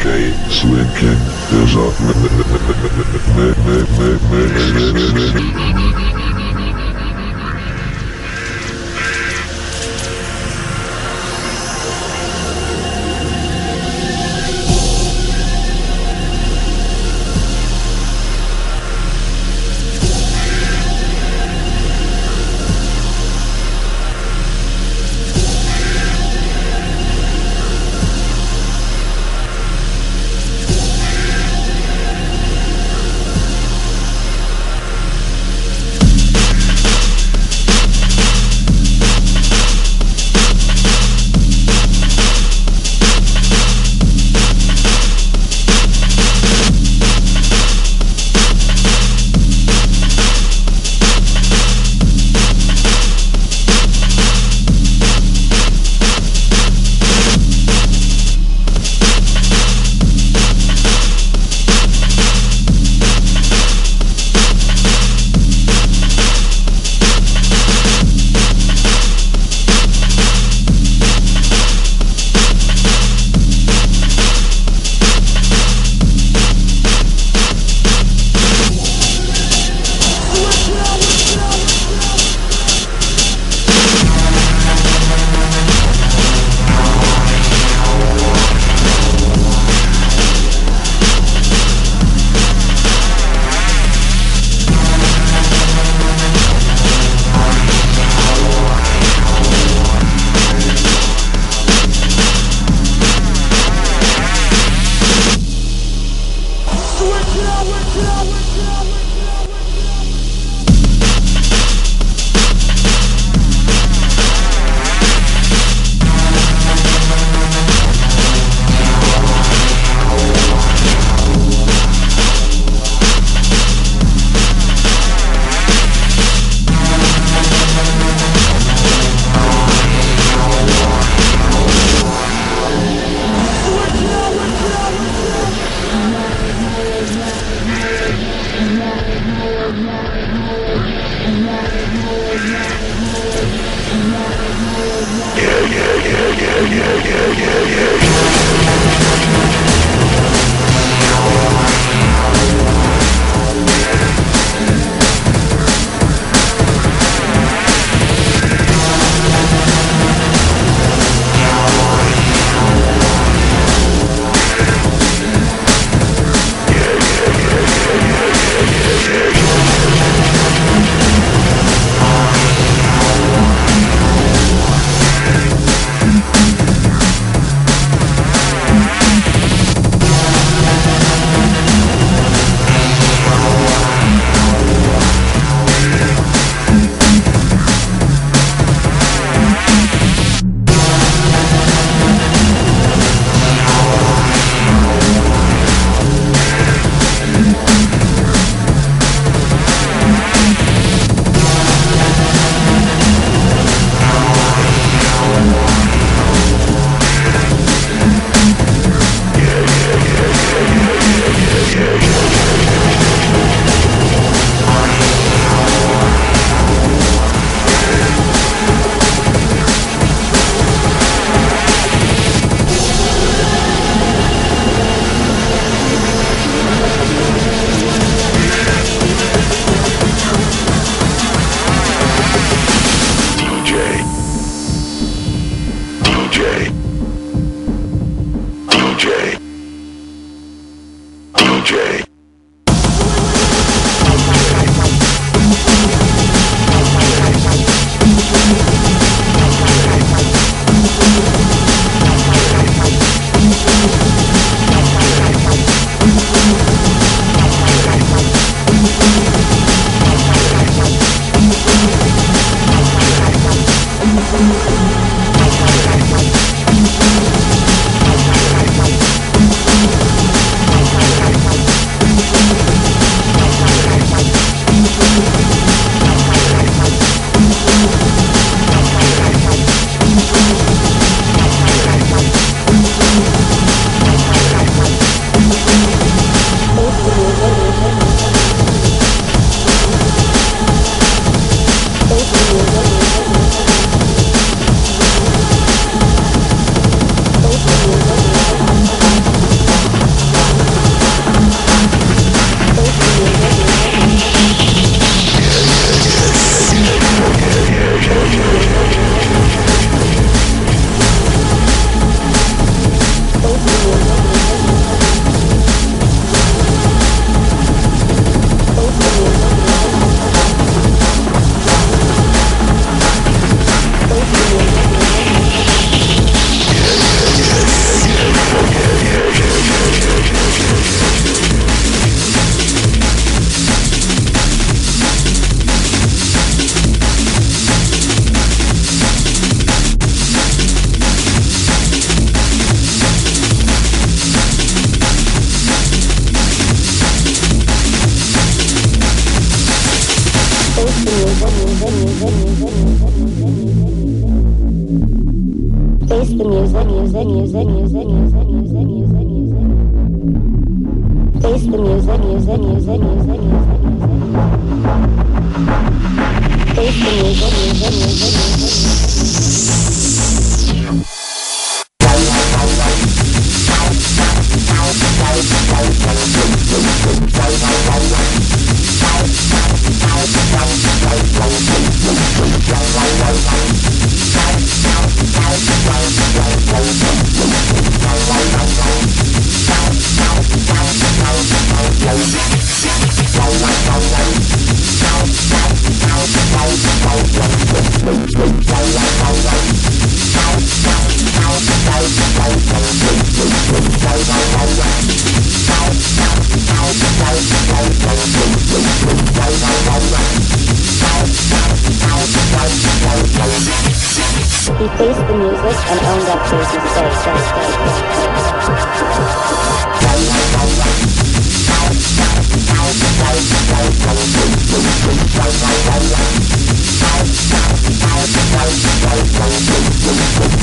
DJ SwingKing. There's a Música music, music, music, music, music, music, music. Face the music, music, music, music, music, music. Face the music, music, music, music, faced the music and own that face his mistakes. That's, that's, that's.